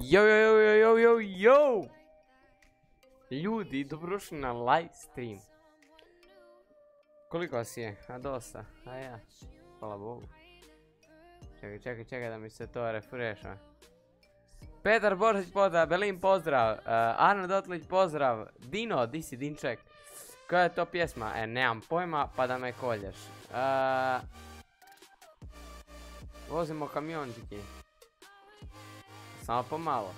Jo, jo, jo, jo, jo, jo, jo! Ljudi, dobrodošli na live stream. Koliko vas je? A dosta. A ja. Hvala Bogu. Čekaj, čekaj, čekaj da mi se to refreša. Petar Božić pozdrav, Belin pozdrav, uh, Arno Dotlić pozdrav, Dino, di si Dinček? Koja je to pjesma? E, nemam pojma, pa da me kolješ. Uh, vozimo kamiončiki. Samo pomalo.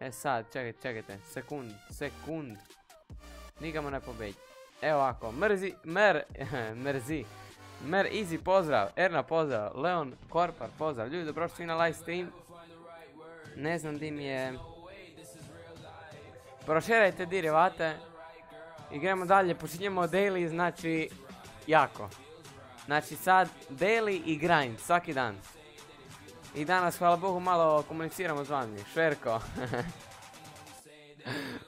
E sad, čekajte, čekajte, sekund, sekund. Nikamo ne pobjeći. Evo ovako, mrzi, mer, mrzi. Mer Easy pozdrav, Erna pozdrav, Leon Korpar pozdrav, ljudi dobrošli na live stream. Ne znam di mi je... Prošerajte derivate. I gremo dalje, počinjemo daily, znači jako. Znači sad daily i grind, svaki dan. I danas, hvala Bogu, malo komuniciramo s vami. Šverko.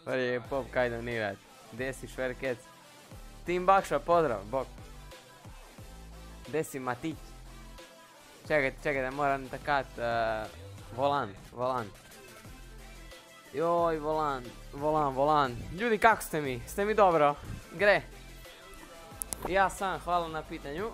Je pop kaj donirat. Gdje si Šverkec? Tim Bakša, pozdrav, bok. Gdje si Matić? Čekajte, čekajte, moram takat uh, volant, volant. Joj, volan, volan, volan. Ljudi, kako ste mi? Ste mi dobro? Gre. Ja sam, hvala na pitanju.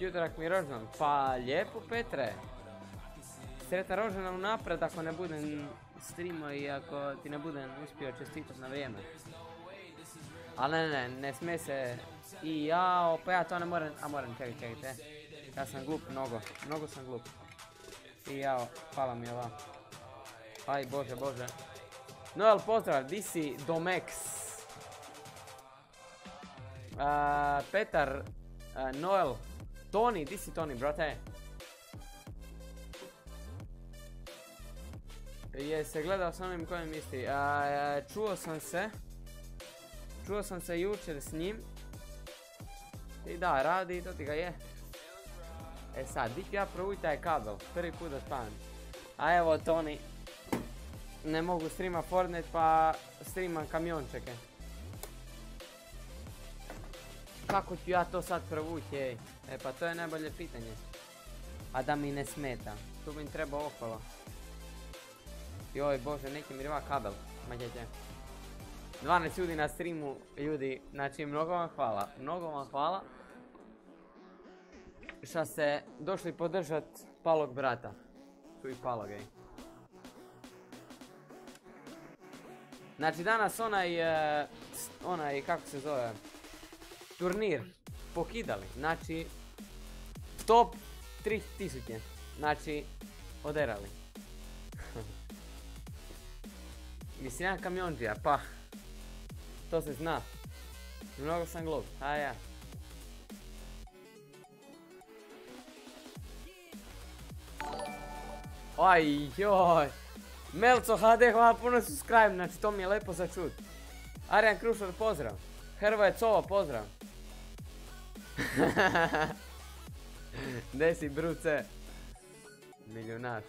I jutrak mi rođendan. Pa lijepo Petre. Sretan rođendan unapred ako ne budem streamo i ako ti ne budem uspio čestitati na vrijeme. Ali ne, ne, ne sme se i ja, pa ja to ne moram, a moram, čekaj, čekajte. Ja sam glup, mnogo, mnogo sam glup. I ja, hvala mi ova. Aj, bože, bože. Noel, pozdrav, di si Domex? Petar, Noel, Toni, di si Toni, brate? Je se gledao s onim kojim misli? čuo sam se. Čuo sam se jučer s njim. I da, radi, to ti ga je. E sad, dik ja provuj taj kabel. Prvi put da spavam. A evo Toni. Ne mogu streama Fortnite pa streamam kamiončeke. Kako ću ja to sad provući, ej? E pa to je najbolje pitanje. A da mi ne smeta. Tu bi mi trebao okolo. Joj bože, neki mi riva kabel. Mađeće. 12 ljudi na streamu, ljudi, znači mnogo vam hvala. Mnogo vam hvala. Šta ste došli podržat palog brata. Tu i palog, ej. Znači danas onaj, e, onaj, kako se zove, turnir pokidali. Znači, top 3000. Znači, oderali. Mislim, jedan kamionđija, pa. To se zna. Mnogo sam glup, a ja. Aj, joj. Melco HD, hvala puno subscribe, znači to mi je lepo za čut. Arjan Krušar, pozdrav. Hrvoje Cova, pozdrav. Gdje si Bruce? Miljunaš.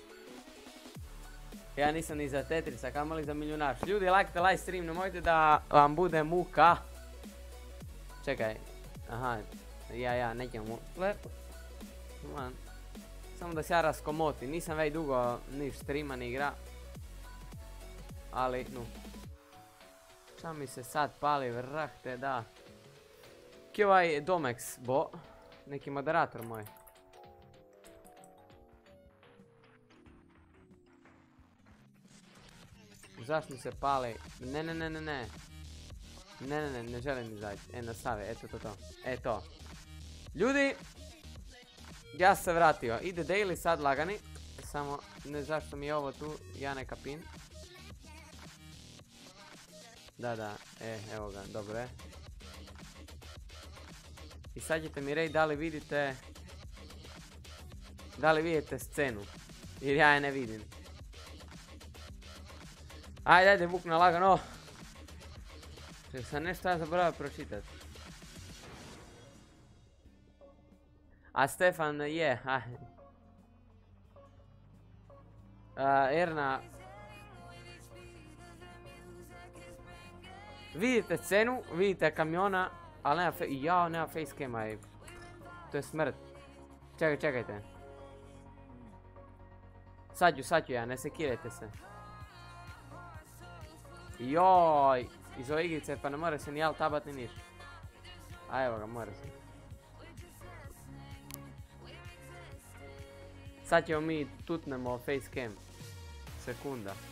Ja nisam ni za Tetrisa, kamoli za miljunaš. Ljudi, lajkite live stream, nemojte da vam bude muka. Čekaj. Aha, ja, ja, nećemo mu... Samo da se ja raskomoti. Nisam već dugo ni streama ni igra. Ali, nu. Šta mi se sad pali, vrahte, da. Kje ovaj Domex, bo? Neki moderator moj. Zašto se pali? Ne, ne, ne, ne, ne. Ne, ne, ne, ne želim izaći. E, nastavi, eto to to. E to. Ljudi! Ja se vratio. Ide daily sad lagani. Samo, ne zašto mi je ovo tu, ja ne kapin. Da, da, e, evo ga, dobro je. I sad ćete mi reći da li vidite... Da li vidite scenu? Jer ja je ne vidim. Ajde, ajde, Vuk na lagano. Ček, sam nešto ja zaboravio pročitati. A Stefan je, a. Erna. Vidite scenu, vidite kamiona, ali nema, jao, nema facecama, to je smrt. Čekaj, čekajte. Sad ću, sad ću ja, ne sekirajte se. Joj, iz ove igrice pa ne mora se ni alt tabat ni niš. A evo ga, mora se. Sad ćemo mi tutnemo facecam. Sekunda.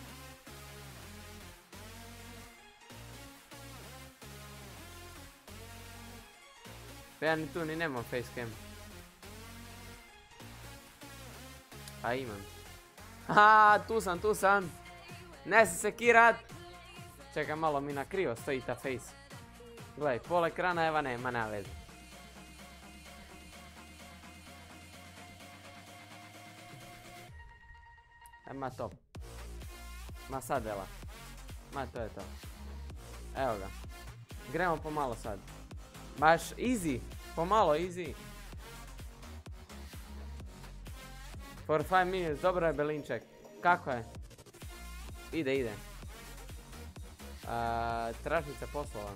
Pa ja ni tu ni nemam facecam. A imam. Ha, tu sam, tu sam. Ne se sekirat. Čekaj malo mi na krivo stoji ta face. Gledaj, pol ekrana eva nema, nema veze. E, ma to. Ma sad dela. Ma to je to. Evo ga. Gremo pomalo sad. Baš easy. Pomalo easy. For 5 minutes. Dobro je Belinček. Kako je? Ide, ide. tražnica poslova.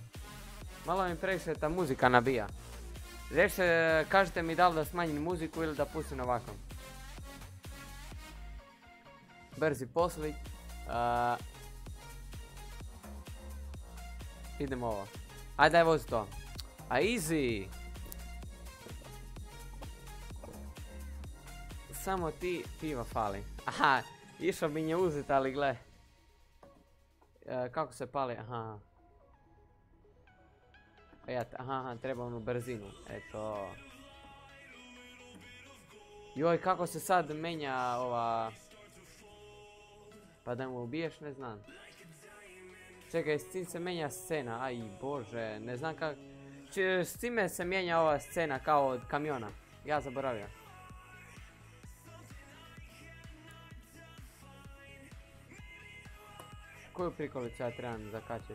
Malo mi previše ta muzika nabija. Rešite, kažete mi da li da smanjim muziku ili da pustim ovako. Brzi poslić. idemo ovo. Ajde, vozi to. Easy. Samo ti piva fali. Aha, išao bi nje uzet, ali gle. E, kako se pali? Aha. Ja, aha, aha, treba onu brzinu. Eto. Joj, kako se sad menja ova... Pa da mu ubiješ, ne znam. Čekaj, s tim se menja scena, aj bože, ne znam S time se mijenja ova scena kao od kamiona. Ja zaboravio. Koju prikolicu ja trebam zakačiti?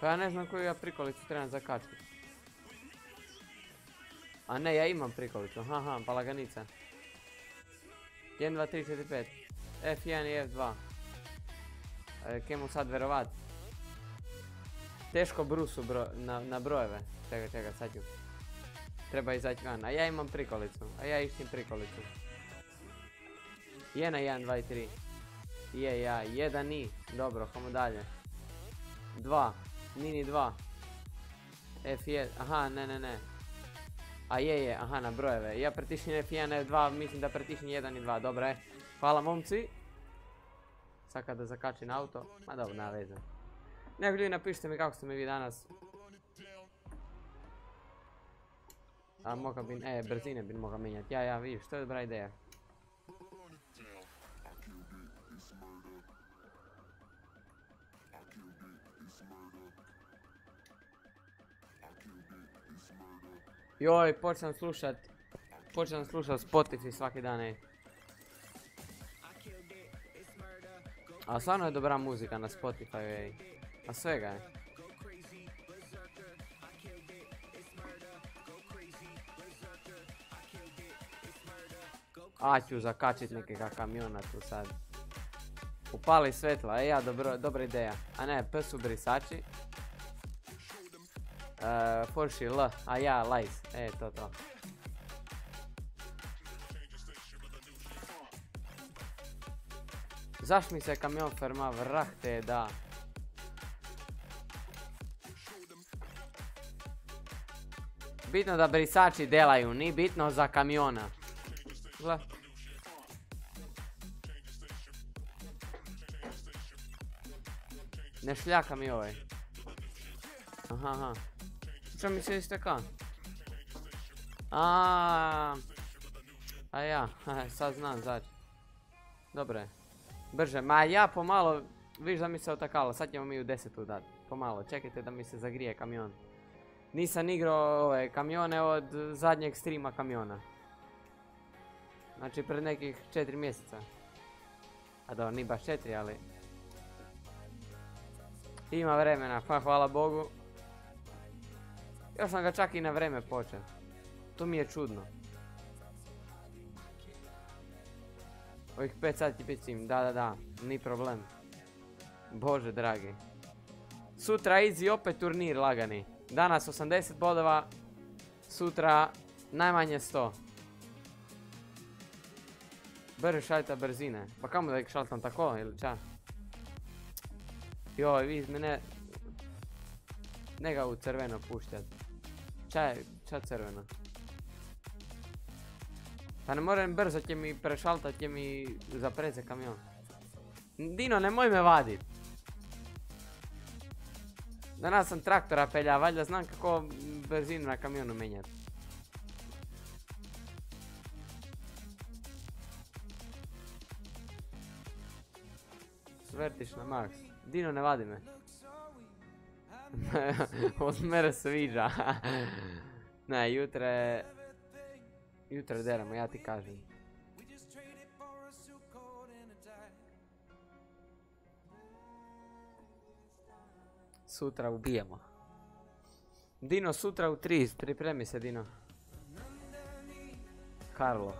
Pa ja ne znam koju ja prikolicu trebam zakačiti. A ne, ja imam prikolicu. Haha, pa laganica. 1, 2, 3, 4, 5. F1 i F2. E, sad verovat. Teško brusu na, na brojeve. Čekaj, čekaj, sad ću. Treba izaći van. A ja imam prikolicu. A ja ištim prikolicu. Je na 1, 2 i 3. Je, ja. Jedan i. Dobro, homo dalje. 2. Nini 2. F1. Aha, ne, ne, ne. A je, je, aha, na brojeve. Ja pretišim F1, F2, mislim da pretišim 1 i 2. Dobro je. Hvala momci. Sad kada zakačim auto. Ma dobro, na veze. Nek ljudi napišite mi kako ste mi vi danas. A moga bi, e, brzine bi mogao mijenjati. Ja, ja, vidiš, to je dobra ideja. Joj, počnem slušat, počnem slušat Spotify svaki dan, ej. A stvarno je dobra muzika na Spotify, ej. A svega je. A ću zakačit nekega kamiona tu sad. Upali svetla, e ja, dobra ideja. A ne, P su brisači. Uh, L, a ja, Lice, e, to to. Zaš mi se kamion ferma, vrah te da. Bitno da brisači delaju, ni bitno za kamiona. Gle. Ne šljaka mi ovaj. Aha, aha. Što mi se? A, a ja, sad znam zaći. Dobre. Brže, ma ja pomalo, viš da mi se otakalo, sad ćemo mi u desetu dati. Pomalo, čekajte da mi se zagrije kamion. Nisam igrao ove kamione od zadnjeg streama kamiona. Znači pred nekih četiri mjeseca. A dobro, ni baš četiri, ali... Ima vremena, pa hvala Bogu. Još sam ga čak i na vreme počeo. To mi je čudno. Ovih 5 sati pecim, da, da, da, ni problem. Bože dragi. Sutra easy opet turnir lagani. Danas 80 bodova, sutra najmanje 100. Brže šaljta brzine. Pa kamo da ih šaltam tako ili ča? Joj, vi iz mene... Ne ga u crveno puštat. Ča je, ča crveno? Pa ne moram brzo će mi prešaltat, će mi zapreze kamion. Dino, nemoj me vadit. Danas sam traktora pelja, valjda znam kako brzinu na kamionu menjat. Svrtiš na max. Dino, ne vadi me. Od mene sviđa. ne, jutre... Jutre deramo, ja ti kažem. Sutra ubijemo. Dino, sutra u 3, pripremi se Dino. Karlo.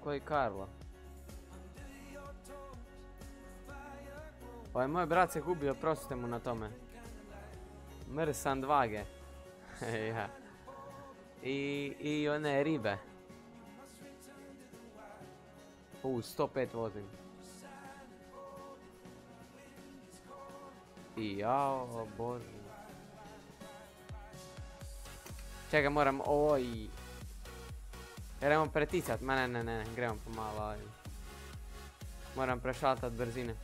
Koji Karlo? Ovaj moj brat se gubio, prostite mu na tome. Mrsan dvage. ja. I, I one ribe. U, 105 vozim. I jao, bože. Čekaj, moram ovo i... Gremo preticat, ma ne, ne, ne, gremo pomalo. Moram prešaltat brzine.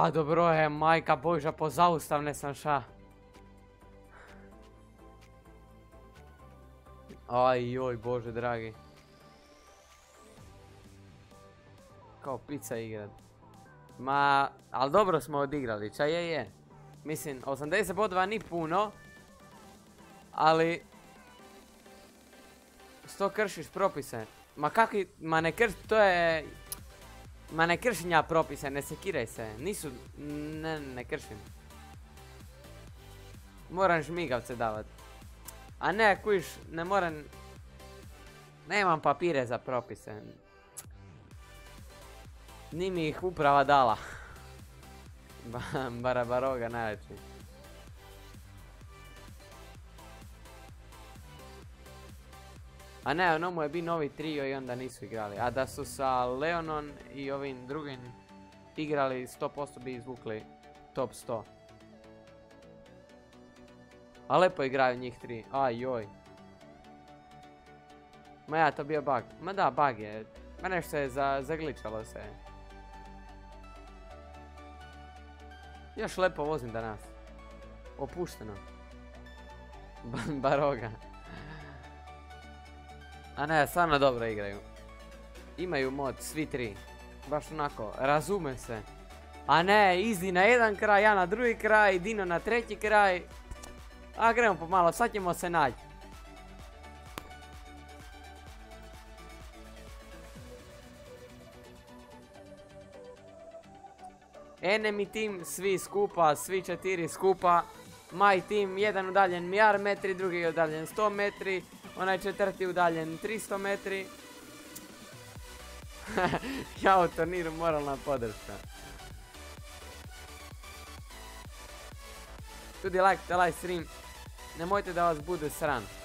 O, dobro je, majka Boža, pozaustavne sam ša. Aj, joj, Bože dragi. Kao pizza igrat. Ma, ali dobro smo odigrali, ča je je. Mislim, 80 bodova ni puno. Ali... Sto kršiš propise. Ma kakvi, ma ne krš, to je Ma ne kršim ja propise, ne sekiraj se. Nisu, ne, ne kršim. Moram žmigavce davat. A ne, kujiš, ne moram... Nemam papire za propise. Ni mi ih uprava dala. Barabaroga najveći. A ne, ono mu je bi novi trio i onda nisu igrali. A da su sa Leonon i ovim drugim igrali 100% bi izvukli top 100. A lepo igraju njih tri. Aj. Ma ja, to bio bug. Ma da, bug je. Ma nešto je zagličalo se. Još lepo vozim danas. Opušteno. Baroga. A ne, stvarno dobro igraju. Imaju mod, svi tri. Baš onako, razume se. A ne, Izdi na jedan kraj, ja na drugi kraj, Dino na treći kraj. A gremo pomalo, sad ćemo se naći. Enemy team, svi skupa, svi četiri skupa. My team, jedan udaljen mijar metri, drugi udaljen 100 metri. Onaj četvrti udaljen 300 metri. ja u turniru moralna podrška. Like the live stream. Nemojte da vas bude sran.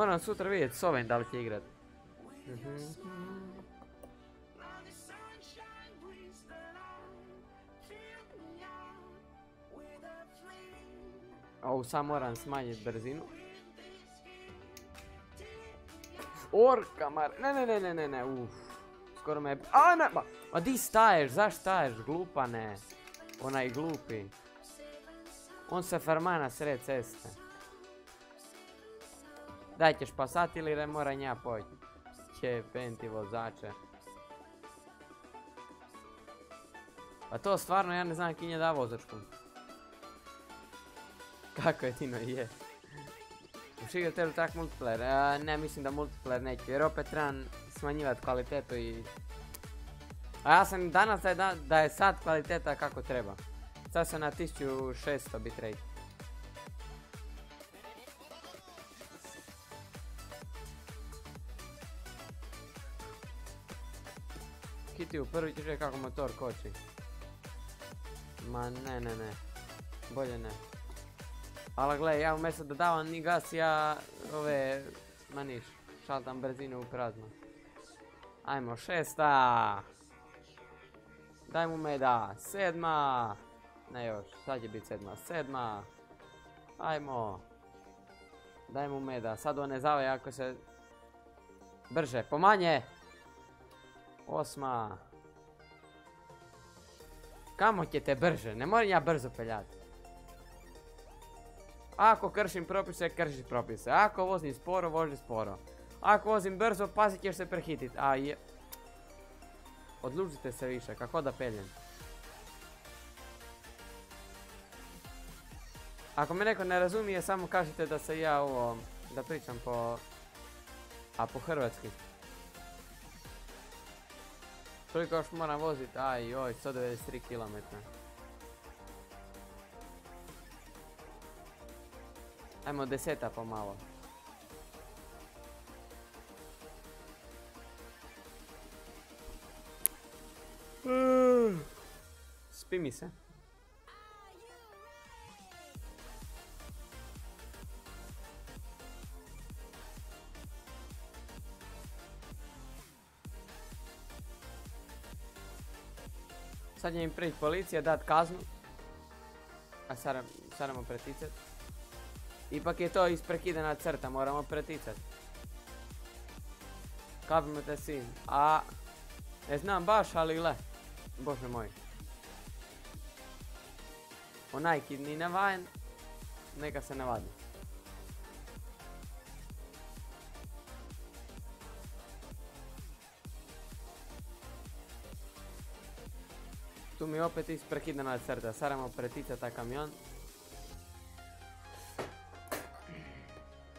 Moram sutra vidjeti s ovim da li će igrat. Ovu sam moram smanjiti brzinu. Orka mar... Ne, ne, ne, ne, ne, ne, uff. Skoro me... A, ne, ba... Ma di staješ, zaš staješ, glupane. Onaj glupi. On se ferma na sred ceste. Daj ćeš pasat ili ne mora nja poći. Će vozače. Pa to stvarno ja ne znam kinje da vozačku. Kako je Tino je? U igrati tak multiplayer? ne mislim da multiplayer neće jer opet trebam smanjivati kvalitetu i... A ja sam danas da da je sad kvaliteta kako treba. Sad sam na 1600 bitrate. Kitty u prvi ćeš kako motor koči. Ma ne, ne, ne. Bolje ne. Ali gle, ja umjesto da davam ni gas, ja ove, maniš, šaltam brzinu u prazno. Ajmo, šesta. Daj mu meda, sedma. Ne još, sad će biti sedma, sedma. Ajmo. Daj mu meda, sad on ne zave ako se... Brže, pomanje. Osma. Kamo ćete brže? Ne moram ja brzo peljati. Ako kršim propise, krši propise. Ako vozim sporo, vozi sporo. Ako vozim brzo, pazit ćeš se prehitit. A je... Odlučite se više, kako da peljem. Ako me neko ne razumije, samo kažite da se ja ovo, da pričam po, a po hrvatski. Koliko još moram voziti? Aj joj, 193 km. Ajmo deseta pomalo. Spi mi se. Sad će im prići policija, dat kaznu. A sad moramo preticat. Ipak je to isprekidana crta, moramo preticat. Kapimo te sin. A, ne znam baš, ali gle. Bože moj. Onaj kid ni neka se ne. Tu mi opet isprekidana crta, saramo pretica taj kamion.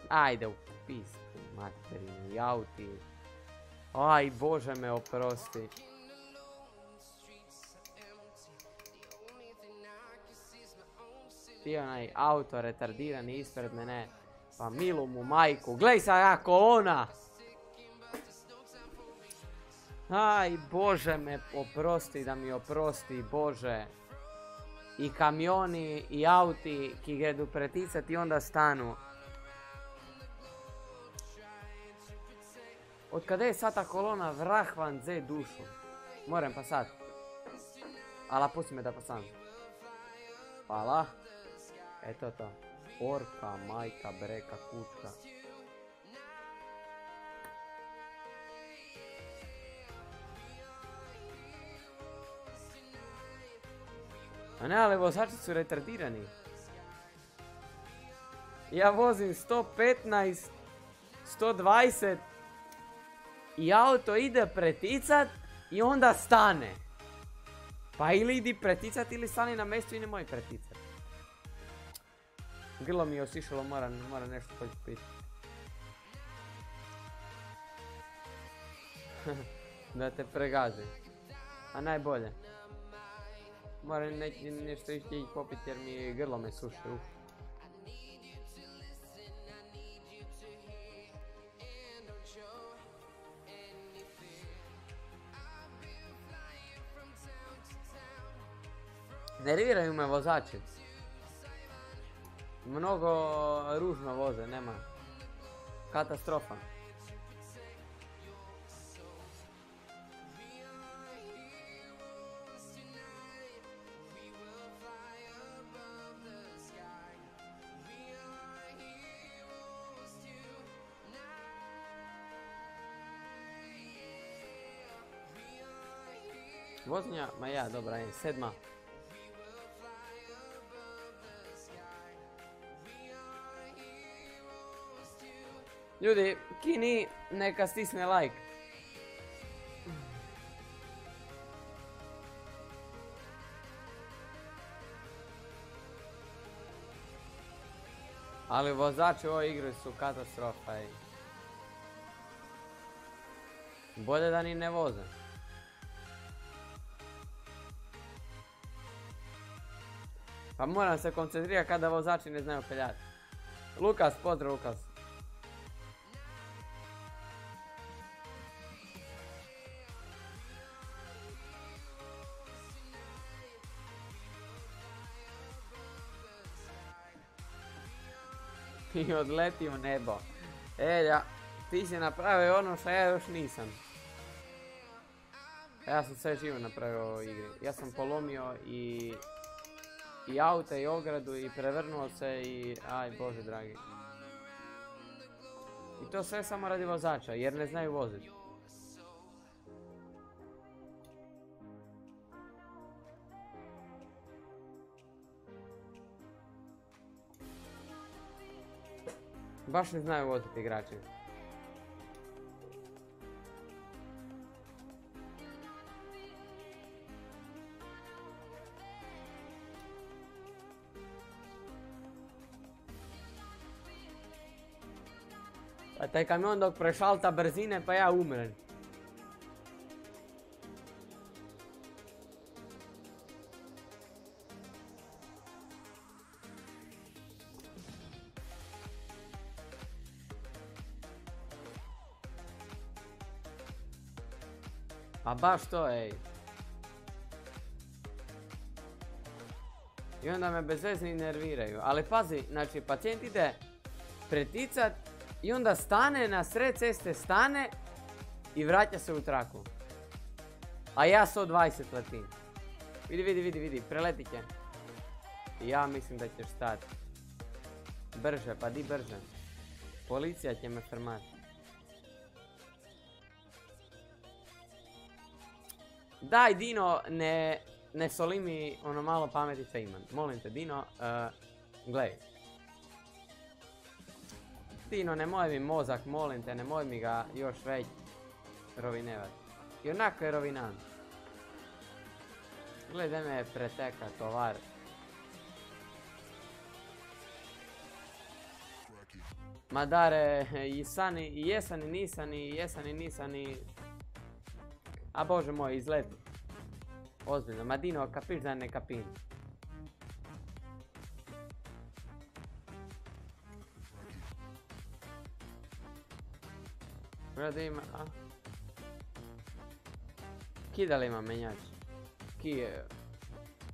Ajde u pistu, materinu, jauti. Aj, bože me oprosti. Ti onaj auto retardirani ispred mene. Pa milu mu majku. Glej sad ja kolona! Aj, Bože me oprosti, da mi oprosti, Bože. I kamioni i auti ki gredu preticati onda stanu. Od kada je sad ta kolona vrah van ze dušu. Moram pa sad. Ala pusti me da pa sam. Hvala. Eto to. Orka, majka, breka, kučka. A ne, ali vozači su retardirani. Ja vozim 115, 120 i auto ide preticat i onda stane. Pa ili idi preticat ili stani na mjestu i nemoj preticat. Grlo mi je osišalo, moram, moram nešto piti. da te pregazi. A najbolje. Moram neki, nešto ići popiti jer mi grlo me suši. Uf. Nerviraju me vozači. Mnogo ružno voze, nema. Katastrofa. Voznja, ma ja, dobra je, sedma. Ljudi, Kini, neka stisne like. Ali vozači u ovoj igri su katastrofa. ej. Bolje da ni ne voze. Pa moram se koncentrirati kada vozači ne znaju peljati. Lukas, pozdrav Lukas. I odleti u nebo. Elja, ti si napravio ono što ja još nisam. Ja sam sve živo napravio igri. Ja sam polomio i i auta i ogradu i prevrnuo se i aj bože dragi. I to sve samo radi vozača jer ne znaju voziti. Baš ne znaju voziti igrači. Taj kamion dok prešalta brzine pa ja umrem. Pa baš to, ej. I onda me bez vezni nerviraju. Ali pazi, znači pacijent ide preticat i onda stane na sred ceste, stane i vraća se u traku. A ja 120 letim. Vidi, vidi, vidi, vidi, preleti će. Ja mislim da ćeš stati. Brže, pa di brže. Policija će me frmati. Daj Dino, ne, ne soli mi ono malo pameti imam. Molim te Dino, uh, gledaj. Dino, nemoj mi mozak, molim te, nemoj mi ga još već rovinevat. I onako je rovinan. Gledaj me preteka tovar. Ma dare, i sani, i jesan i nisan i jesan i nisan i... A bože moj, izleti. Ozbiljno, ma Dino, kapiš da ne kapim. Gledaj ima, a? Ki da li ima menjač? Ki je...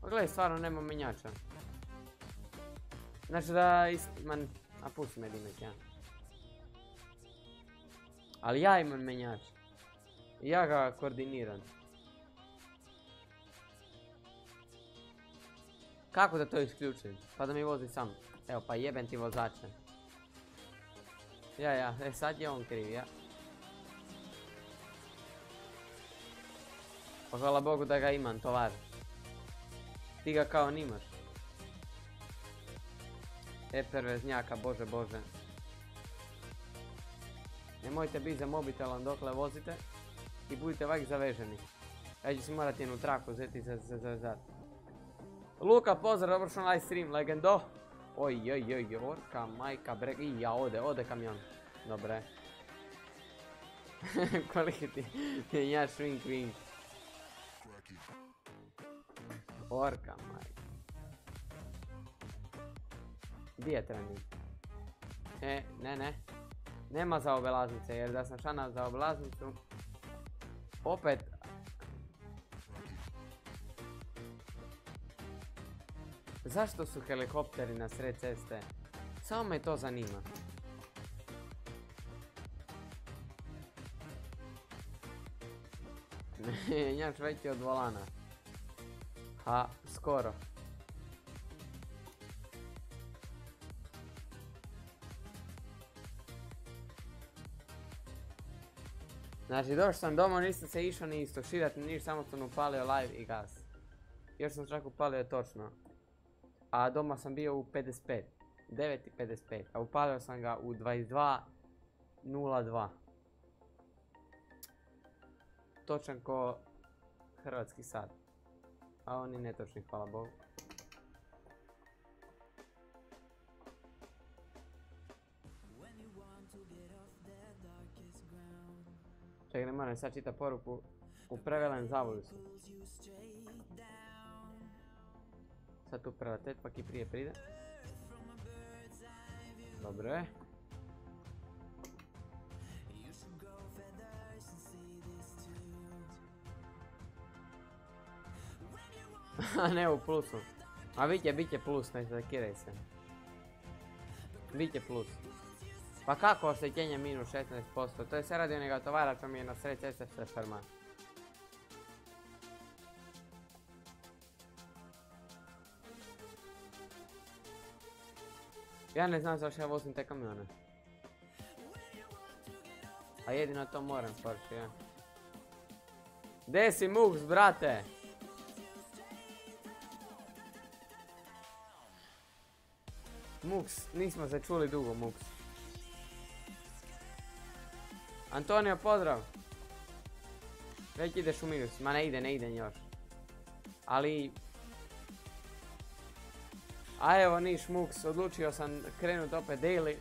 Pa gledaj, stvarno nema menjača. Znači da... Is... Man... A pusti me Dimek, ja. Ali ja imam menjač. Ja ga koordiniram. Kako da to isključim? Pa da mi vozi sam. Evo pa jebem ti vozače. Ja, ja, e sad je on kriv, ja. Pa hvala Bogu da ga imam, tovar. Ti ga kao nimaš. E perveznjaka, bože bože. Nemojte biti za mobitelom dokle vozite i budite ovak zaveženi. Ja ću si morati jednu traku zeti za zavezati. Luka, pozdrav, dobro što live stream, legendo. Oj, oj, oj, orka, majka, breg, i ja, ode, ode kamion. Dobre. Koliki ti ja švink vink. Orka, majka. Di je trening? E, ne, ne. Nema za obilaznice, jer da sam šana za obilaznicu... Opet... Zašto su helikopteri na sred ceste? Samo me to zanima. Njač veći od volana. Ha, skoro. Znači došao sam doma, nisam se išao ni istoširati, niš, samo sam upalio live i gas. Još sam čak upalio točno. A doma sam bio u 55. 9.55, a upalio sam ga u 22.02. Točan ko hrvatski sat. A on je netočni, hvala Bogu. Čekaj, ne moram sad čita poruku. U prevelen zavoju sam. Sad tu prva tetpak i prije pride. Dobro je. A ne u plusu. A bit će, bit će plus, ne zakiraj se. Bit će plus. Pa kako oštećenje minus 16%? To je sve radi onoga tovara što mi je na sred ceste. Ja ne znam zašto ja vozim te kamione. A jedino to moram Porsche, ja. Gdje si Mux, brate? Mux, nismo se čuli dugo, Mux. Antonio, pozdrav. Već ideš u minus, ma ne ide, ne ide još. Ali... A evo Niš Mux, odlučio sam krenut opet daily.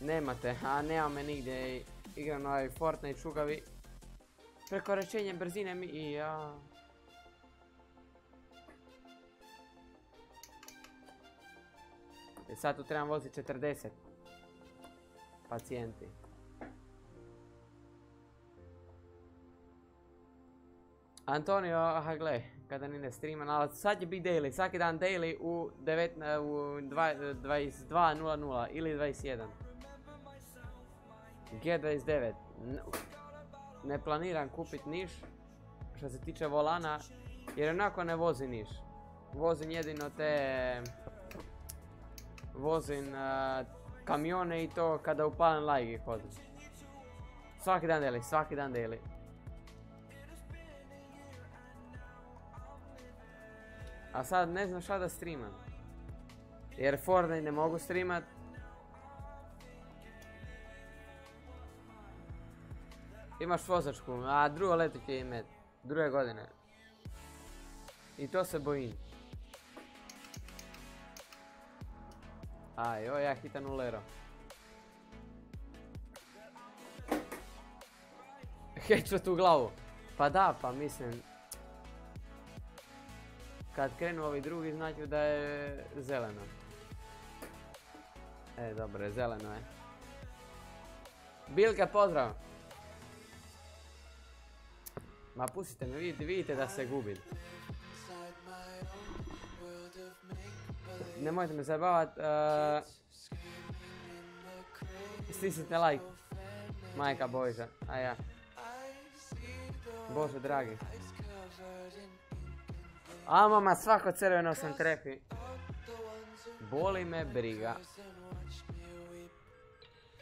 Nemate, a nema me nigdje, igram ovaj Fortnite šugavi. Prekoračenje brzine mi i ja... I sad tu trebam voziti 40 pacijenti. Antonio, aha gle, kada ni ne streama nalaz, sad će biti daily, svaki dan daily u, 19, u 22.00 ili 21. G29. Ne planiram kupit niš, što se tiče volana, jer onako ne vozi niš. Vozim jedino te... Vozim kamione i to kada upalim lajgi hodim. Svaki dan daily, svaki dan daily. A sad ne znam šta da streamam. Jer Fortnite ne mogu streamat. Imaš vozačku, a drugo leto će imet. Druge godine. I to se bojim. Ovo ja hitan u lero. Headshot u glavu. Pa da, pa mislim, kad krenu ovi drugi znači da je zeleno. E, dobro zeleno je. Bilka, pozdrav! Ma pustite me, vidite, vidite da se gubim. Nemojte me zabavat. Uh, stisnite like. Majka Boža, a ja. Bože dragi. A mama, svako crveno sam trefi. Boli me briga.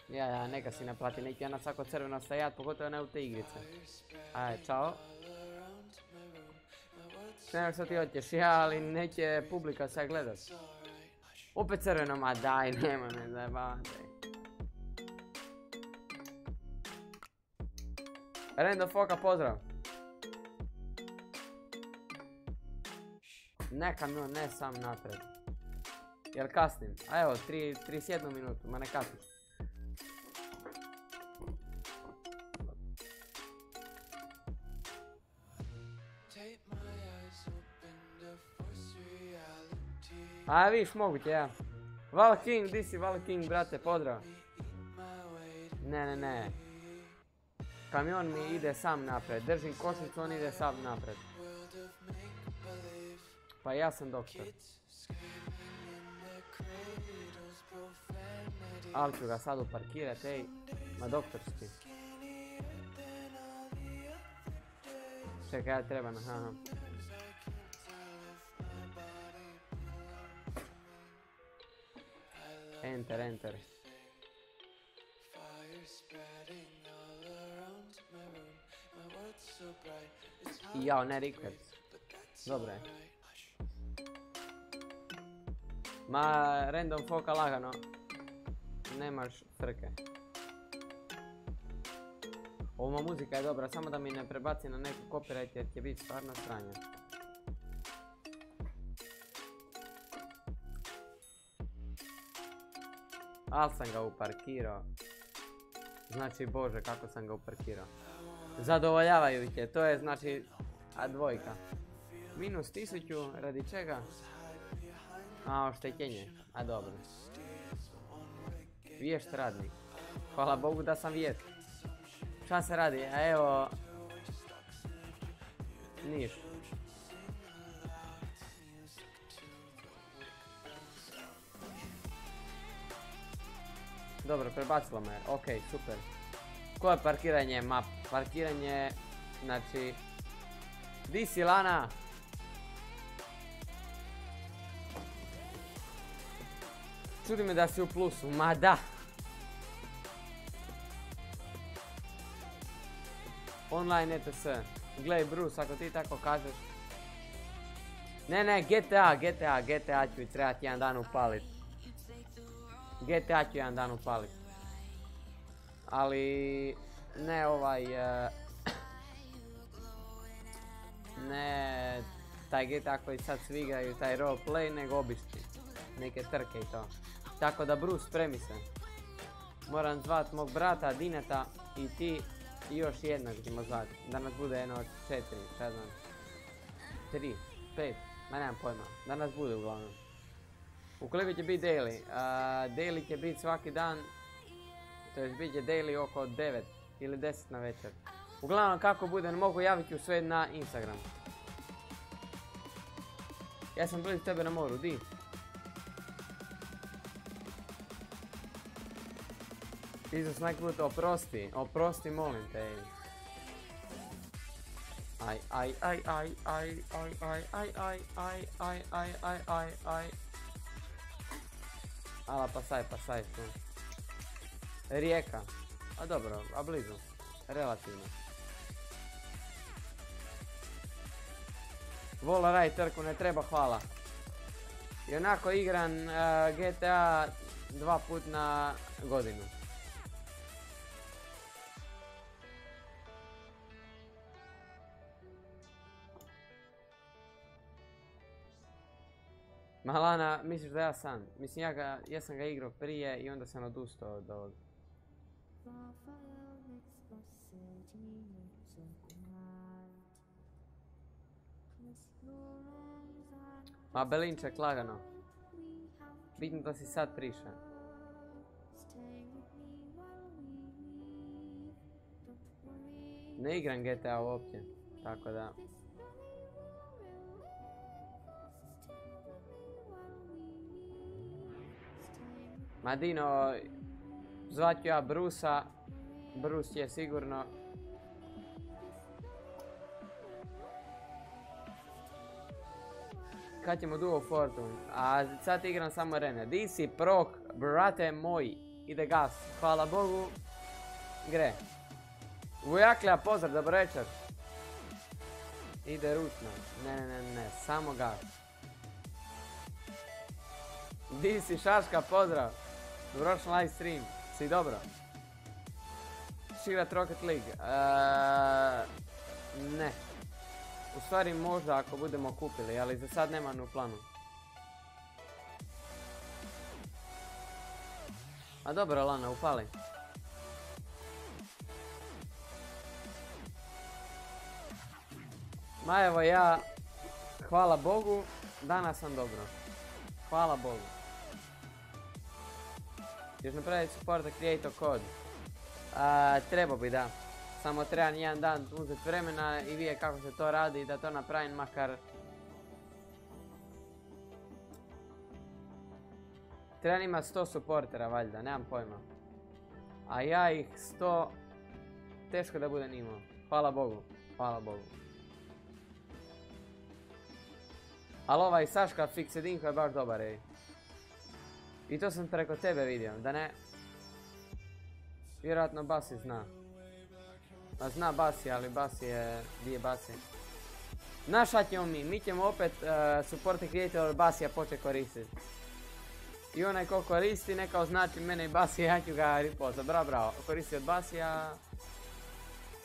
Ja, ja, neka si naplati, neki ja na svako crveno stajat, pogotovo ne u te igrice. Aj, čao. Ne što ti hoćeš, ja, ali neće publika sad gledat. Opet crveno, ma daj, nema me zajebavati. Rendo Foka, pozdrav. Neka no, ne sam napred. Jel kasnim? A evo, 31 minutu, ma ne kasniš. A viš, moguće ja. Val King, di si Val King, brate, pozdrav. Ne, ne, ne. Kamion mi ide sam napred. Držim košnicu, on ide sam napred. Pa ja sam doktor. Ali ću ga sad uparkirat, ej. Ma doktorski. Čekaj, ja treba na... Aha. Enter, enter. Jao, ne request. Dobro. Ma, random foka lagano. Nemaš frke. Ova muzika je dobra, samo da mi ne prebaci na neku copyright jer će biti stvarno stranje. Al sam ga uparkirao. Znači, bože, kako sam ga uparkirao. Zadovoljavajuće, to je znači, a dvojka. Minus tisuću, radi čega? A, oštećenje, a dobro. Vješt radnik. Hvala Bogu da sam vješt. Šta se radi? A evo... Niš. Dobro, prebacilo me. Ok, super. Koje parkiranje? Ma, parkiranje... Znači... Di si Lana? Čudi me da si u plusu. Ma da! Online ETS. Glej Bruce, ako ti tako kažeš. Ne, ne, GTA, GTA, GTA ću trebati jedan dan upalit. GTA ću jedan dan upalit. Ali... Ne ovaj... e, ne... Taj GTA koji sad svi igraju, taj roleplay, nego obični. Neke trke i to. Tako da Bruce, spremi se. Moram zvat mog brata, Dineta i ti i još jednog ćemo zvati. Da nas bude jedno od četiri, šta znam. Tri, pet, ma nemam pojma. Da nas bude uglavnom. Ukoliko će biti daily, daily će biti svaki dan, jest bit će daily oko 9 ili 10 na večer. Uglavnom kako bude, mogu javiti u sve na Instagram. Ja sam blizu tebe na moru, di? Neki put oprosti, oprosti molim te. ej. Aj, aj, aj, aj, aj, aj, aj, aj, aj, aj, aj, aj, aj, aj, aj. Ala, pasaj, pasaj tu. Rijeka. A dobro, a blizu. Relativno. Vola raj trku, ne treba hvala. I onako igram eh, GTA dva put na godinu. Malana, misliš da ja sam? Mislim, ja, ga, ja sam ga igrao prije i onda sam odustao od ovog. Ma Belinček, lagano. Bitno da si sad priša. Ne igram GTA uopće, tako da... Ma Dino, zvat ću ja Brusa, Brus je sigurno... Kad ćemo duo Fortune? A sad igram samo Rene. Di si prok, brate moj. Ide gas, hvala Bogu. Gre. Vojaklja, pozdrav, dobro večer. Ide ručno. Ne, ne, ne, ne, samo gas. Di si Šaška, pozdrav. Dobrodošli na live stream. Si dobro? Šigrat Rocket League. Eee, ne. U stvari možda ako budemo kupili, ali za sad nema u planu. A dobro Lana, upali. Ma evo ja, hvala Bogu, danas sam dobro. Hvala Bogu. Još napraviti support creator kod. Trebao bi da. Samo treba jedan dan uzeti vremena i vidjeti kako se to radi i da to napravim makar... Treba ima 100 supportera valjda, nemam pojma. A ja ih 100... Teško da bude imao. Hvala Bogu, hvala Bogu. Ali ovaj Saška Fixedinko je baš dobar, ej. I to sam preko tebe vidio, da ne... Vjerojatno Basi zna. Ma zna Basi, ali Basi je... Di je Basi? Znaš šta ćemo mi? Mi ćemo opet uh, support creator Basija početi koristiti. I onaj ko koristi neka označi mene i Basija, ja ću ga riposati. Bravo, bravo. Koristi od Basija...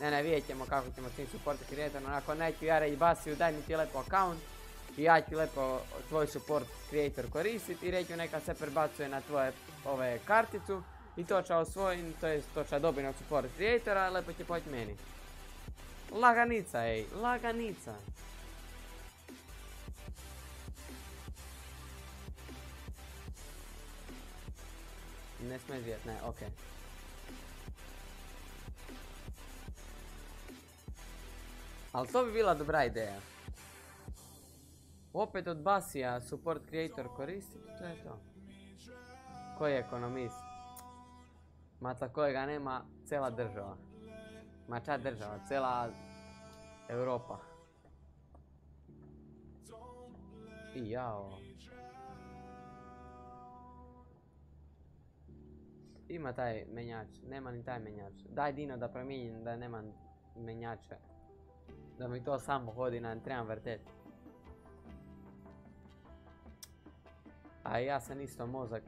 Ne, ne, vidjet ćemo kako ćemo s tim support creatorom. Ako neću ja reći Basiju, daj mi ti lepo account. I ja ću lepo tvoj support creator koristiti i reći neka se prebacuje na tvoje ove karticu. I to će osvojim, to je to će dobiti od support creatora, lepo će poći meni. Laganica, ej, laganica. Ne smiješ vidjet, ne, okej. Ali to bi bila dobra ideja. Opet od Basija support creator koristiti, to je to. Koji je ekonomist? Maca kojega nema cela država. Ma ča država, cela Europa. I jao. Ima taj menjač, nema ni taj menjač. Daj Dino da promijenim da nema menjača. Da mi to samo hodi na trebam vrtet. A ja sam isto mozak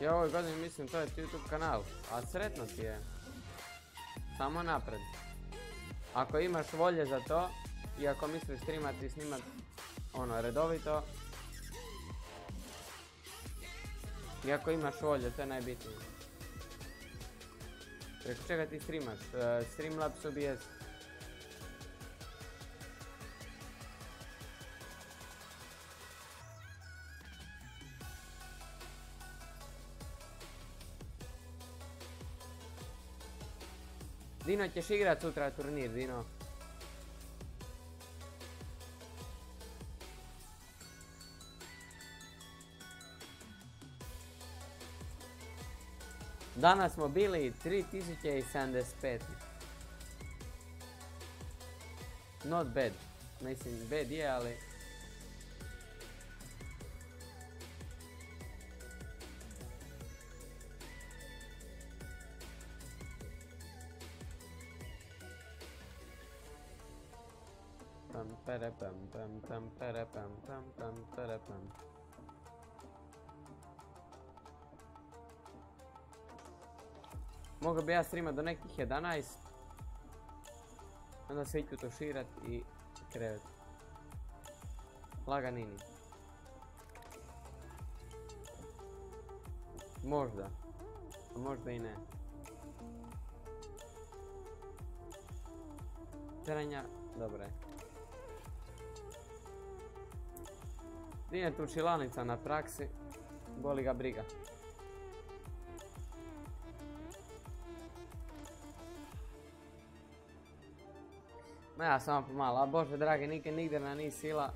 Ja ovoj godini mislim to je YouTube kanal, a sretno ti je. Samo napred. Ako imaš volje za to i ako misliš streamati i snimat ono redovito i ako imaš volje, to je najbitnije. Preko čega ti streamaš? Uh, Streamlabs OBS. Dino, ćeš igrat sutra turnir, Dino. Danas smo bili 3075. Not bad. Mislim, bad je, ali... pam pam pam pam pam pam pam. Mogao bi ja streamat do nekih 11 Onda se iću tuširat i krevet. Laganini Možda A možda i ne. Tranja, dobro je Nije tu čilanica na praksi, boli ga briga. Ma ja samo pomalo, a bože dragi, nikad nigdje na ni sila.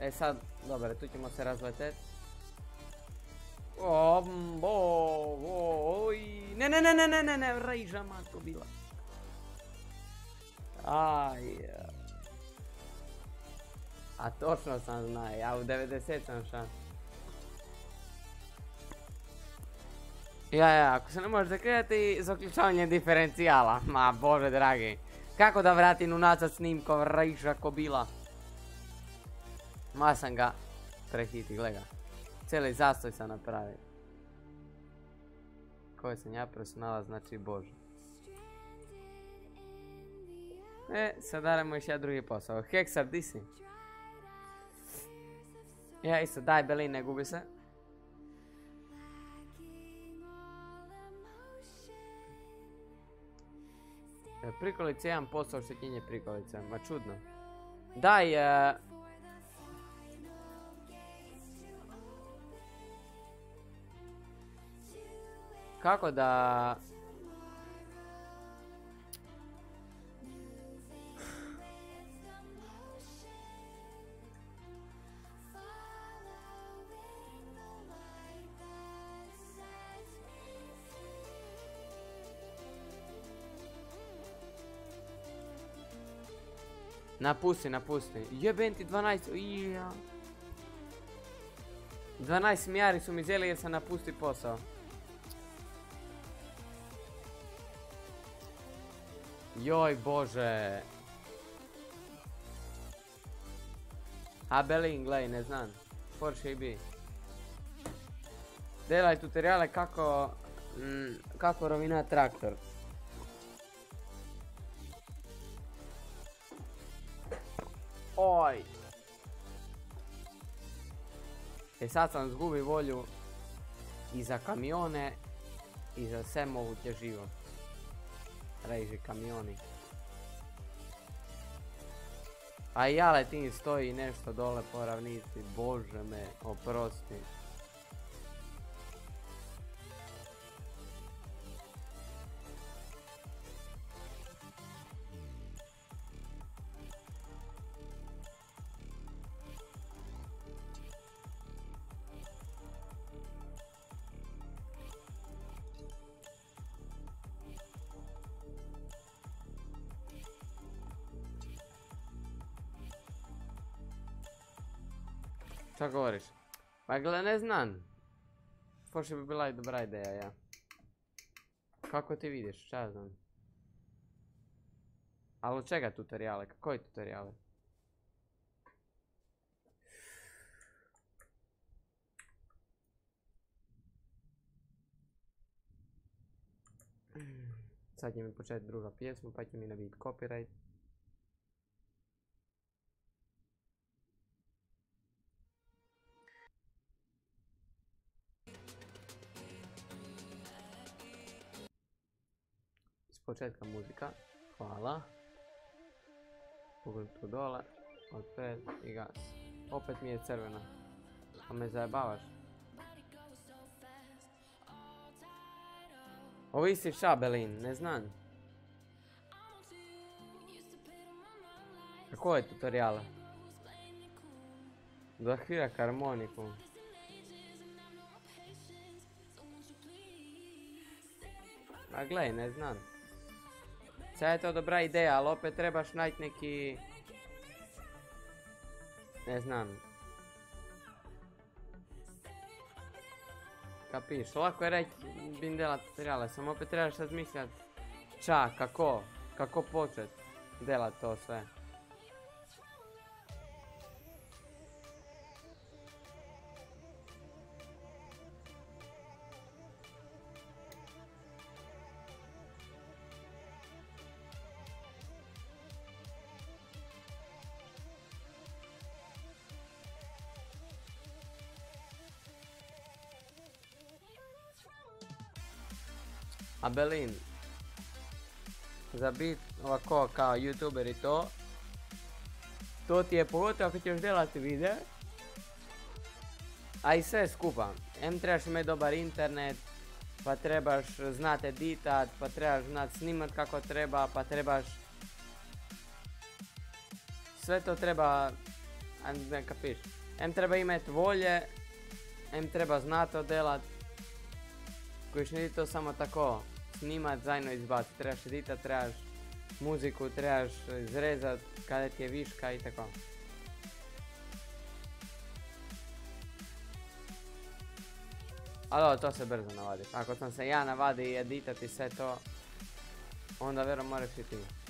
E sad, dobro, tu ćemo se razletet. O, oj, ne, ne, ne, ne, ne, ne, ne, rejža matko bila. Aj, a točno sam zna, ja u 90 sam šan. Ja, ja, ako se ne možete kretati za uključavanje diferencijala, ma bože dragi. Kako da vratim u nazad snimko vriša ko bila? Ma sam ga prehiti, gledaj Cijeli zastoj sam napravio. Koje sam ja personala, znači Bože. E, sad daremo još ja drugi posao. Heksar, di si? Ja isto, daj Belin, ne gubi se. E, prikolice, jedan posao oštećenje prikolice, ma čudno. Daj, e, Kako da... Napusti, napusti. Jebem ti 12, ija. 12 mjari su mi zeli jer sam napusti posao. Joj bože. A Belin, gledaj, ne znam. Porsche bi. Delaj tutoriale kako... Mm, kako rovina traktor. Oj. E sad sam zgubi volju i za kamione i za sve moguće živo. Reži kamioni. A ja letim stoji nešto dole po ravnici. Bože me, oprosti. Govoriš? Pa gle, ne znam. Pošto bi bila i dobra ideja, ja. Kako ti vidiš, šta znam? Ali od čega tutoriale? Koji tutoriale? Sad će mi početi druga pjesma, pa će mi nabiti copyright. Početka muzika. Hvala. Pogledam tu dole. Otpred i gas. Opet mi je crvena. Pa me zajebavaš. Ovo isti šabelin, ne znam. Kako je tutoriala? Da hvira harmoniku. A gledaj, ne znam. Sad je to dobra ideja, ali opet trebaš naći neki... Ne znam. Kapiš, lako je reći bin tutoriale, samo opet trebaš razmišljati ča, kako, kako počet delat to sve. Belin, za bit ovako kao youtuber i to, to ti je pogotovo ako ćeš delati videe, a i sve skupa. M trebaš imati dobar internet, pa trebaš znati editat, pa trebaš znati snimat kako treba, pa trebaš... Sve to treba, ne kapiš, M treba imati volje, M treba znati odelat, kojiš ne to samo tako snimat, zajedno izbaciti. Trebaš editat, trebaš muziku, trebaš izrezat kada ti je viška i tako. Ali to se brzo navadiš. Ako sam se ja navadi i editati sve to, onda vjerujem moraš i ti.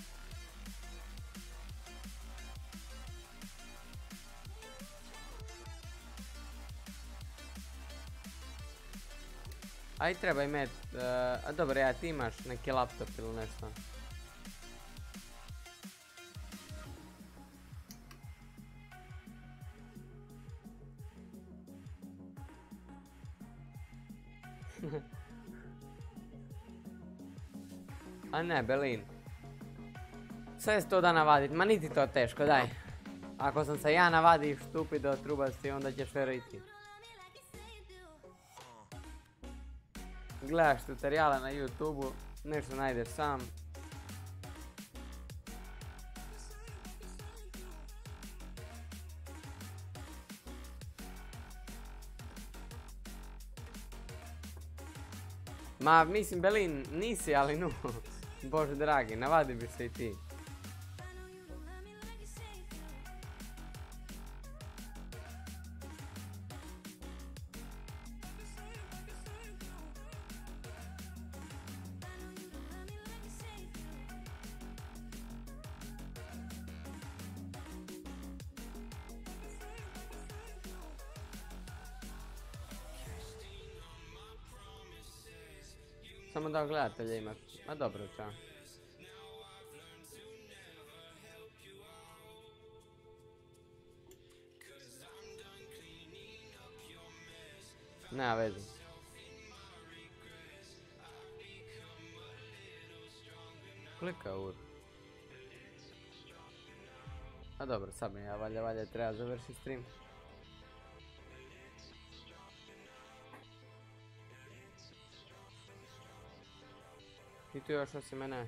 Aj treba imet, uh, a dobro ja ti imaš neki laptop ili nešto. A ne, Belin. Sve sto da navadit, ma niti to teško, daj. Ako sam se ja navadi štupido trubasti, onda ćeš veriti. Gledaš tutoriala na youtube nešto najdeš sam. Ma, mislim, Belin, nisi, ali nu. Bože dragi, navadi bi se i ti. Samo da gledatelja ima. Ma dobro, čao. Nema veze. Klika ur. A dobro, sad mi ja valja, valja, treba završiti stream. Tu još osim mene.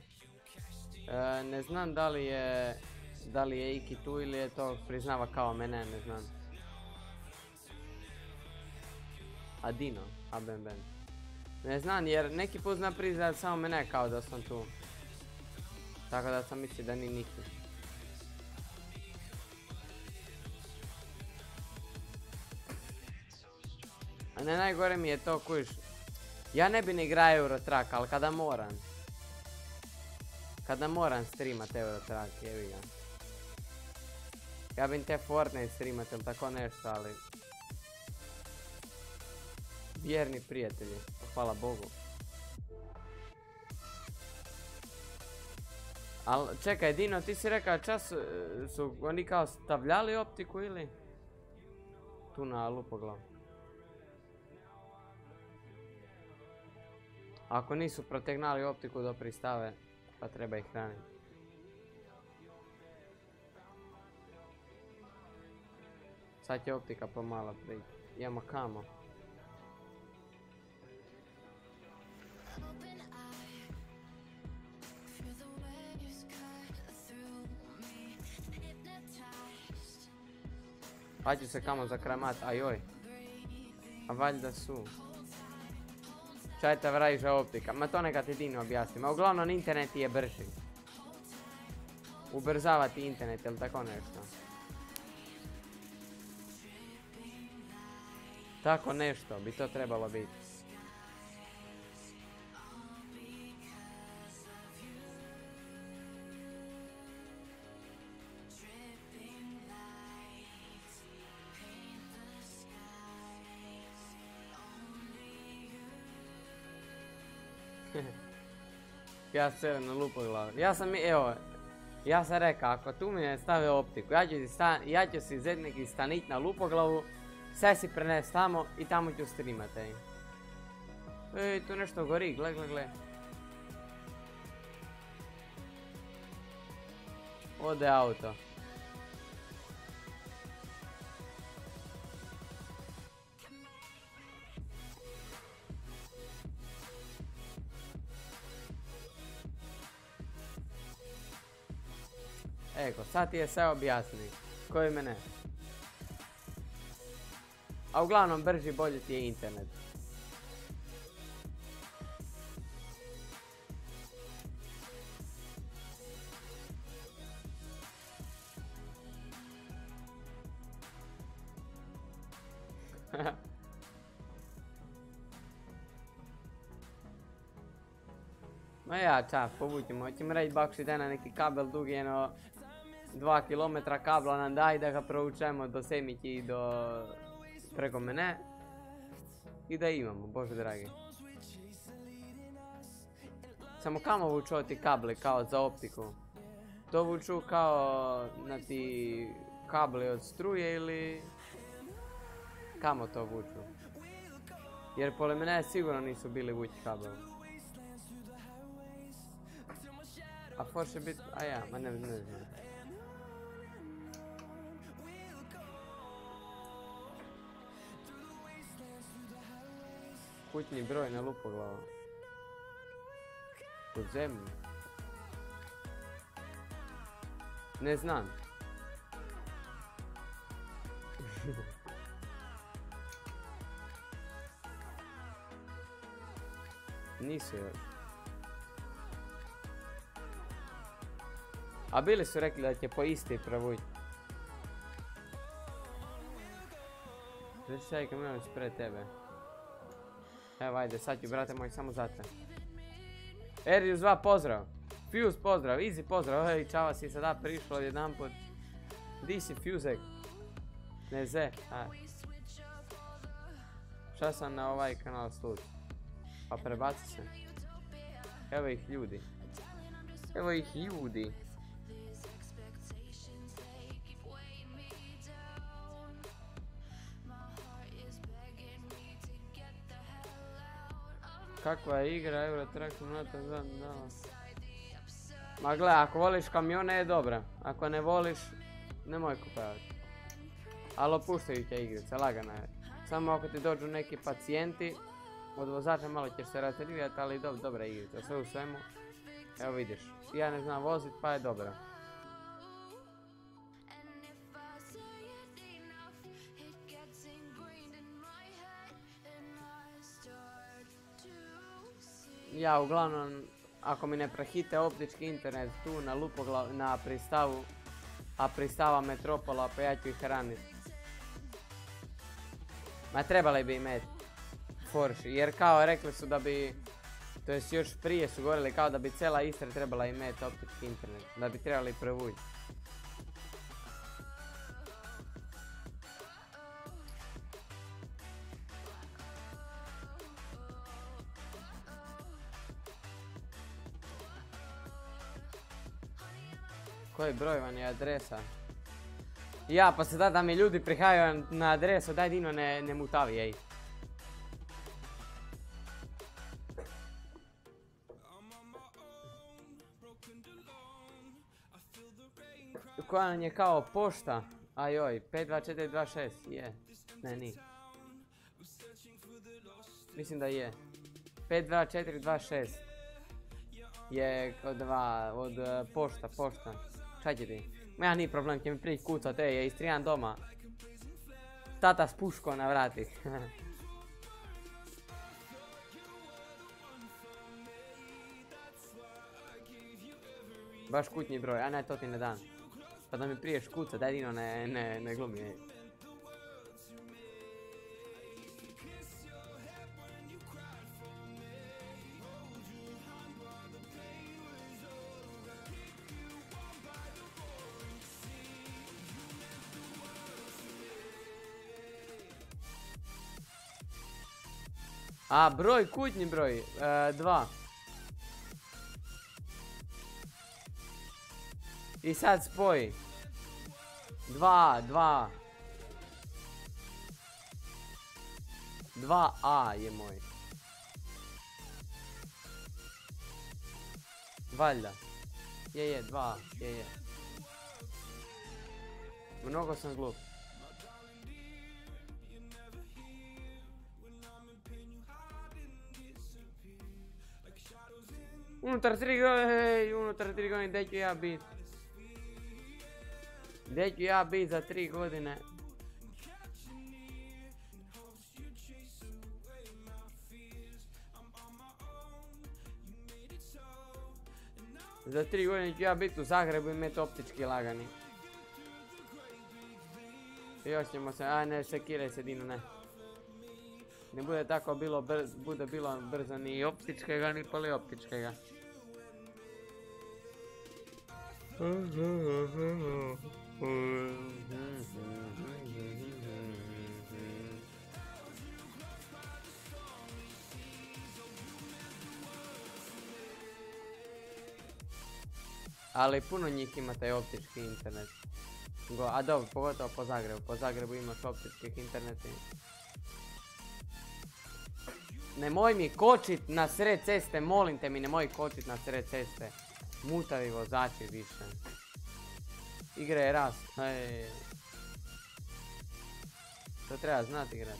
E, ne znam da li je da li je Iki tu ili je to priznava kao mene, ne znam. Adino, Aben Ben. Ne znam jer neki put zna priznat samo mene kao da sam tu. Tako da sam mislio da ni Niki. A ne najgore mi je to kuš. Ja ne bi ni igrao Eurotrack, ali kada moram. Kada moram streamat Eurotrack, jevi ga. Ja bi te Fortnite streamat ili tako nešto, ali... Vjerni prijatelji, pa hvala Bogu. Al čekaj Dino, ti si rekao čas e, su oni kao stavljali optiku ili? Tu na lupoglav. Ako nisu protegnali optiku do pristave, pa treba ih hraniti. Sad će optika pomala priti. Idemo kamo. Pa ću se kamo za kramat, ajoj. A valjda su. Te vrajiša optika, ma to neka ti Dino objasni. Ma uglavnom internet je brži. Ubrzava ti internet ili tako nešto. Tako nešto bi to trebalo biti. Ja se na lupo glavu. Ja sam, evo, ja sam rekao, ako tu mi ne stave optiku, ja ću, si ja ću si zednik stanit na lupoglavu, sve si prenes tamo i tamo ću streamat, ej. Ej, tu nešto gori, gle, gle, gle. Ode auto. Eko, sad ti je sve objasni. Koji mene? A uglavnom brži bolji ti je internet. Ma ja, ča, povućemo. Hoćemo reći bakši dana neki kabel dug jedno 2 km kabla nam daj da ga proučemo do Semići i do preko mene. I da imamo, bože dragi. Samo kamo vuču ti kabli kao za optiku? To vuču kao na ti kabli od struje ili kamo to vuču? Jer pored mene sigurno nisu bili vući kabeli. A for će bit, a ja, ma ne, ne znam. Kućni broj na lupoglava. U zemlju. Ne znam. Nisu još. A bili su rekli da će po isti provući. Reći čaj kamion ispred tebe. Evo ajde, sad ću brate moj samo za te. Erius 2 pozdrav. Fuse pozdrav, Easy pozdrav. Ej, čava si sada prišlo jedan put. Di si Fusek? Ne ze, a. Šta sam na ovaj kanal stud? Pa prebaci se. Evo ih ljudi. Evo ih ljudi. Kakva je igra Euro Truck Simulator da, da. Ma gle, ako voliš kamione je dobra. Ako ne voliš, nemoj kupovati. Ali opuštajuća igrica, lagana je. Samo ako ti dođu neki pacijenti, od vozača malo ćeš se rasterirati, ali dob, dobra igrica, sve u svemu. Evo vidiš, ja ne znam vozit pa je dobra. Ja uglavnom, ako mi ne prehite optički internet tu na lupoglav, na pristavu, a pristava metropola, pa ja ću ih hranit. Ma trebali bi imeti Forši, jer kao rekli su da bi, to jest još prije su govorili kao da bi cijela Istra trebala imeti optički internet, da bi trebali prevući. Koji broj vam je adresa? Ja, pa se da da mi ljudi prihajaju na adresu, daj Dino ne, ne mutavi, ej. Koja nam je kao pošta? Ajoj, 52426, je. Ne, ni. Mislim da je. 52426 je od, dva, od eh, pošta, pošta. Šta će ti? Ma ja nije problem, će mi prići kucat, ej, je Istrijan doma. Tata s puško na vrati. Baš kutnji broj, a ne to ti ne dan. Pa da mi prije škuca, daj Dino ne, ne, ne glumi. A, broj, kutnji broj, e, dva. I sad spoji. Dva, dva. Dva A je moj. Valjda. Je, je, dva, je, je. Mnogo sam glup. Unutar tri godine, hej, unutar tri godine, gdje ću ja bit? Gdje ću ja bit za tri godine? Za tri godine ću ja bit u Zagrebu i imeti optički lagani. Još ćemo se, a ne, sekiraj se Dino, ne. Ne bude tako bilo, br, bude bilo brzo ni optičkega, ni polioptičkega. Ali puno njih ima taj optički internet. A dobro, pogotovo po Zagrebu. Po Zagrebu imaš optičkih interneta. Nemoj mi kočit na sred ceste, molim te mi nemoj kočit na sred ceste. Mutavi vozači više. Igra je raz. To treba znati igrat.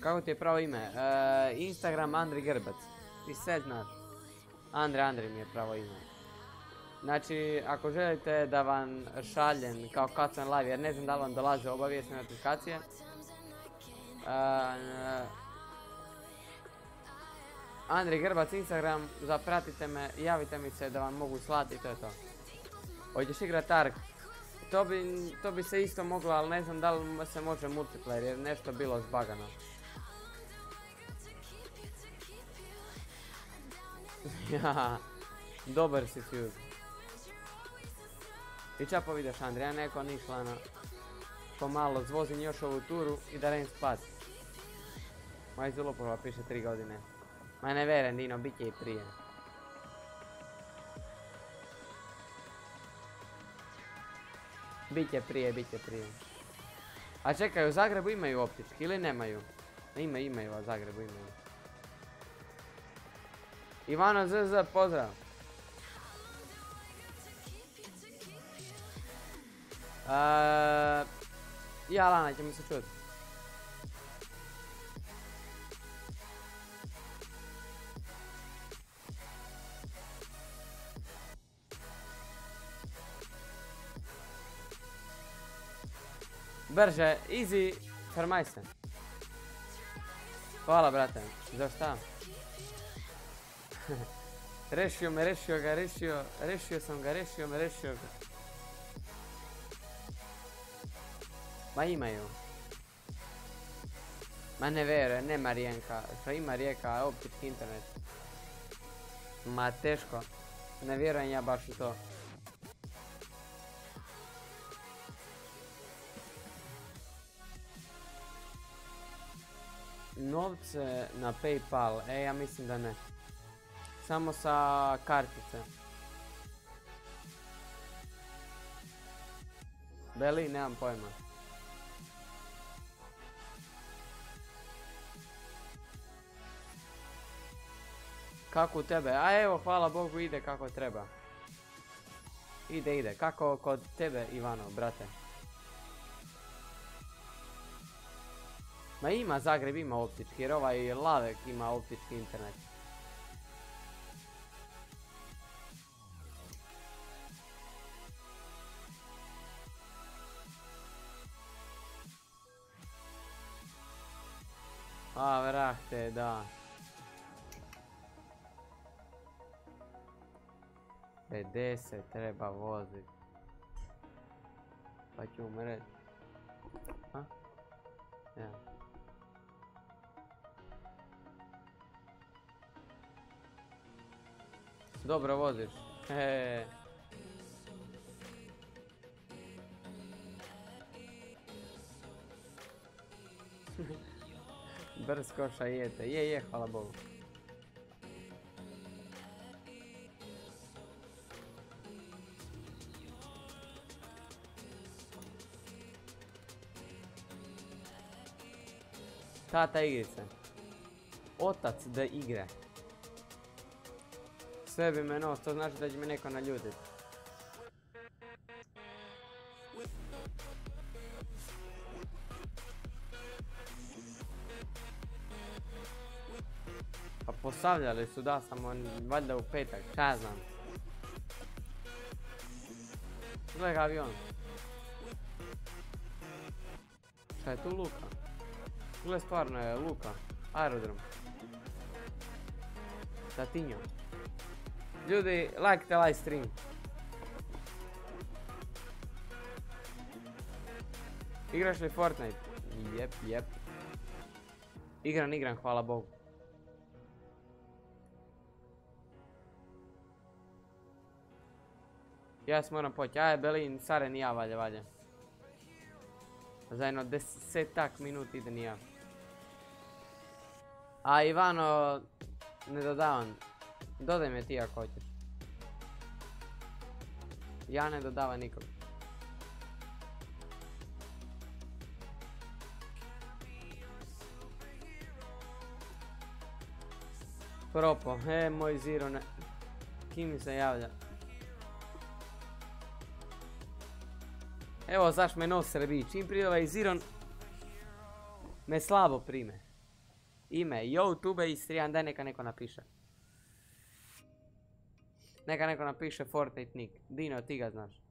Kako ti je pravo ime? E, Instagram Andri Grbac. Ti sve znaš. Andre Andri mi je pravo ime. Znači, ako želite da vam šaljem kao kad sam live, jer ne znam da li vam dolaze obavijesne notifikacije. Andri Grbac Instagram, zapratite me, javite mi se da vam mogu slati, to je to. Hoćeš igrat Ark? To bi, to bi se isto moglo, ali ne znam da li se može multiplayer jer nešto bilo zbagano. ja, dobar si Fuse. I ča povidaš Andrija, neko nišlano. Pomalo zvozim još ovu turu i da rem Maj Zuloprova piše tri godine. Ma ne veren Dino, bit će i prije. Biće prije, bit će prije. A čekaj, u Zagrebu imaju optički ili nemaju? Ima, imaju, u Zagrebu imaju. Ivano ZZ, pozdrav. ja, Lana, ćemo se čuti. Brže, easy, fermaj se. Hvala, brate. Za šta? rešio me, rešio ga, rešio, rešio sam ga, rešio me, rešio ga. Ma imaju. Ma ne vjeruje, nema rijenka. Što ima rijeka, optički internet. Ma teško. Ne vjerujem ja baš u to. Novce na Paypal, e ja mislim da ne. Samo sa kartice. Beli, nemam pojma. Kako u tebe? A evo, hvala Bogu, ide kako treba. Ide, ide. Kako kod tebe, Ivano, brate? Ma ima, Zagreb ima optički, jer ovaj Lavek ima optički internet. A, vrahte, da. 50 treba vozit. Pa ću umret. A? Ja. Dobro voziš. Heee. Brz koša jete. Je, je, hvala Bogu. Tata igrice. Otac da igre. Sve bi me nos, to znači da će me neko naljudit. Pa posavljali su da sam on valjda u petak, šta znam. Gledaj avion. Šta je tu luka? Gle stvarno je luka, aerodrom. Satinjo. Ljudi, lajkite live stream. Igraš li Fortnite? Jep, jep. Igram, igram, hvala Bogu. Ja se moram poći, aj Belin, Saren i ja valja, valja. Za jedno desetak minut ide ni ja. A Ivano, ne dodavam. Dodaj me ti ako hoćeš. Ja ne dodavam nikog. Propo, e moj ziro ne... Kim mi se javlja? Evo zaš me nos srbi, čim prije ovaj Ziron me slabo prime. Ime, Youtube Istrijan, daj neka neko napiše. Neka neko napiše Fortnite nick. Dino, ti ga znaš.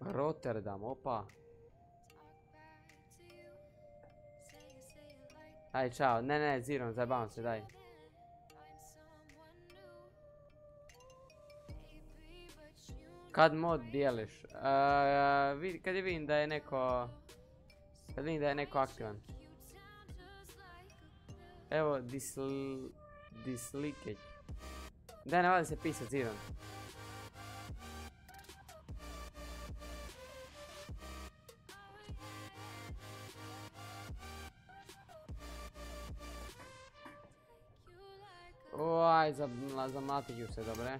Rotterdam, opa. Aj, čao. Ne, ne, Ziron, zajebavam se, daj. Kad mod dijeliš? E, kad je vidim da je neko... Kad vidim da je neko aktivan. Evo, disl... Dislikeć. Daj, ne vada se pisat Ziron. Oj, zamlatit ću se, dobre.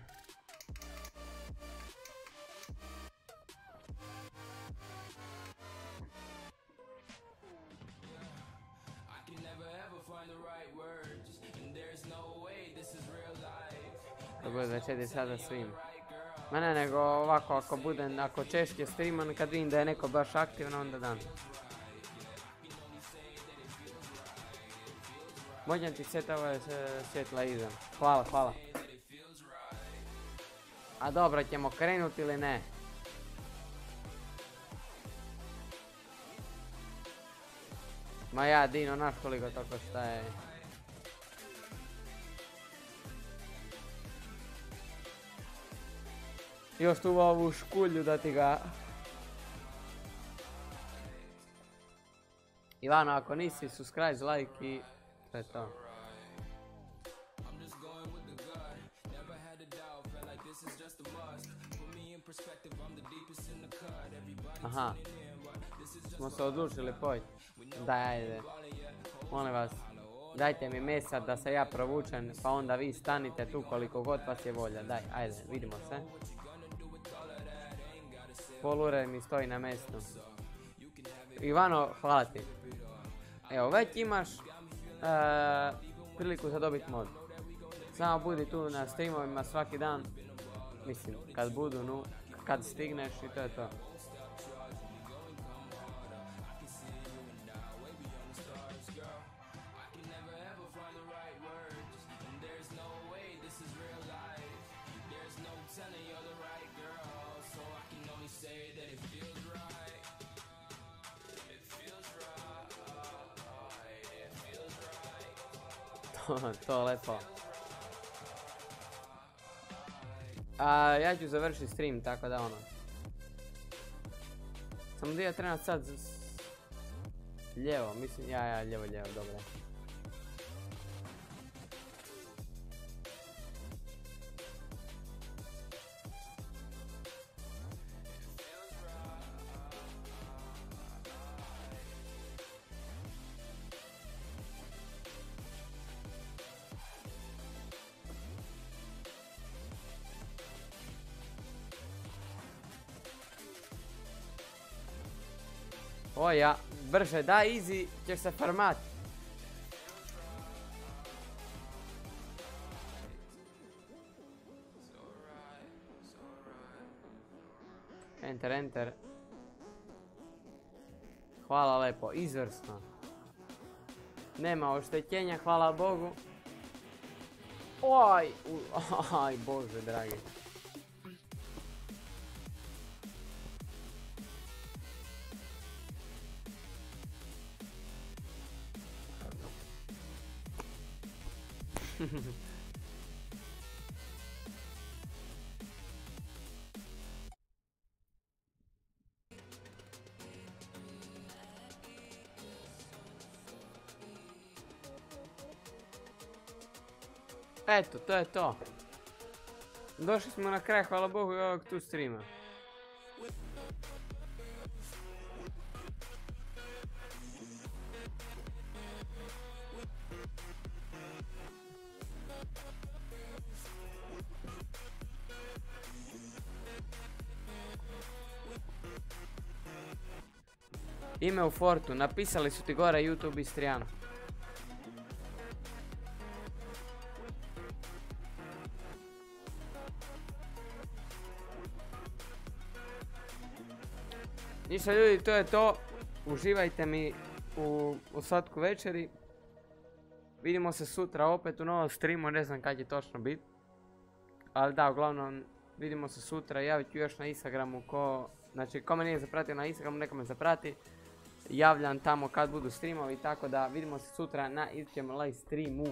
To bude 24 sada svim. Ma ne, nego ovako ako budem, ako češće streamam, kad vidim da je neko baš aktivan, onda dan. Možem ti set ovo svjetla iza. Hvala, hvala. A dobro, ćemo krenuti ili ne? Ma ja, Dino, naš koliko toko šta je. Još tu ovu škulju da ti. Ivano, ako nisi, subscribe, like i... To to. Aha. Smo se odlučili poj. Daj, ajde. Molim vas. Dajte mi mesa da se ja provučem, pa onda vi stanite tu koliko god vas je volja. Daj, ajde, vidimo se. Polure mi stoji na mjestu. Ivano, hvala ti. Evo, već imaš e, priliku za dobiti mod. Samo budi tu na streamovima svaki dan. Mislim, kad budu, nu, kad stigneš i to je to. To lepo. A, ja ću završiti stream, tako da ono. Samo da ja trebam sad... Lijevo, mislim, ja, ja, lijevo, lijevo, dobro. O ja, brže, da easy, ćeš se farmat. Enter, enter. Hvala lepo, izvrsno. Nema oštećenja, hvala Bogu. Oj, aj Bože dragi. Eto, to je to. Došli smo na kraj, hvala Bogu i ovog tu streama. Ime u Fortu, napisali su ti gore YouTube Istrijano. Ništa ljudi, to je to. Uživajte mi u ostatku večeri. Vidimo se sutra opet u novom streamu, ne znam kad je točno bit. Ali da, uglavnom, vidimo se sutra, javit ću još na Instagramu ko... Znači, ko me nije zapratio na Instagramu, neka me zaprati. Javljam tamo kad budu streamovi, tako da vidimo se sutra na idućem live streamu.